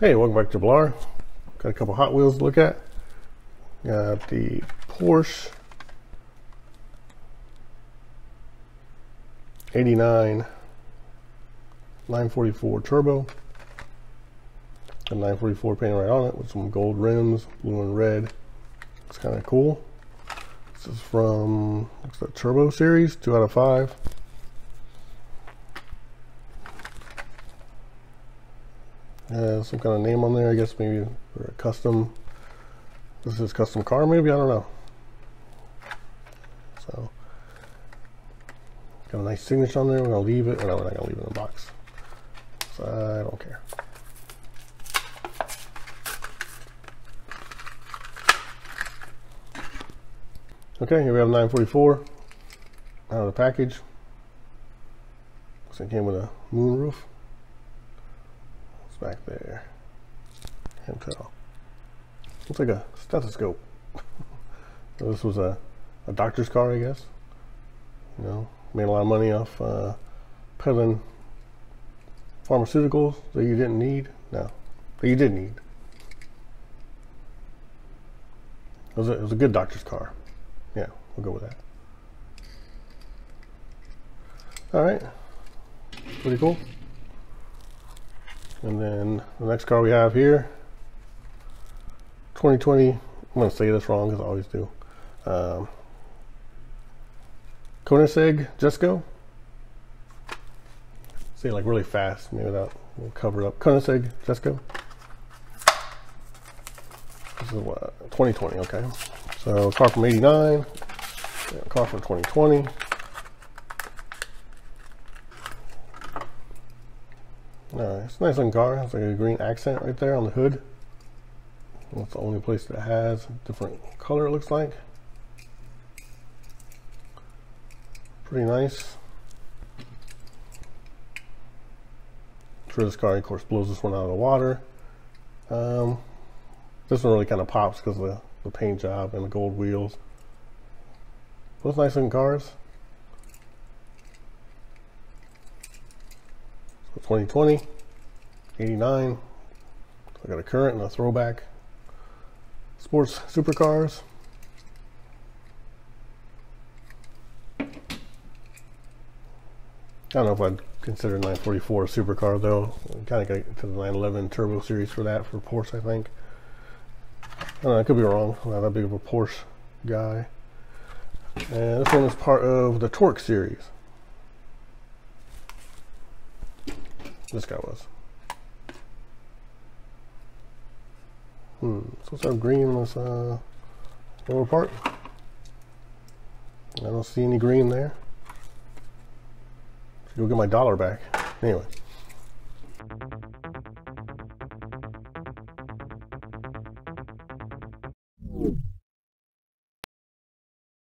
Hey, welcome back to Blar. Got a couple Hot Wheels to look at. Got the Porsche 89 944 Turbo. A 944 painted right on it with some gold rims, blue and red. It's kind of cool. This is from the Turbo series, 2 out of 5. Uh, some kind of name on there, I guess maybe for a custom. This is custom car, maybe I don't know. So, got a nice signature on there. We're gonna leave it. No, we're not gonna leave it in the box. So I don't care. Okay, here we have 944 out of the package. Like it came with a moon roof back there. Can't tell. Looks like a stethoscope. so this was a, a doctor's car, I guess. You know, made a lot of money off uh, peddling pharmaceuticals that you didn't need. No, that you did need. It was, a, it was a good doctor's car. Yeah, we'll go with that. All right, pretty cool. And then the next car we have here, 2020, I'm to say this wrong because I always do. Um, Koenigsegg Jesko. Say like really fast, maybe that will cover it up. Koenigsegg Jesko. This is what, 2020, okay. So car from 89, car from 2020. Uh, it's a nice looking car. It's like a green accent right there on the hood. That's the only place that has a different color it looks like. Pretty nice. sure this car, of course, blows this one out of the water. Um, this one really kind of pops because of the, the paint job and the gold wheels. Both nice looking cars. 2020, 89. I got a current and a throwback. Sports supercars. I don't know if I'd consider 944 a supercar though. Kind of got to the 911 Turbo Series for that for Porsche, I think. I don't know, I could be wrong. I'm not that big of a Porsche guy. And this one is part of the Torque series. This guy was. Hmm, so let's have green this uh, lower part. I don't see any green there. Go get my dollar back. Anyway.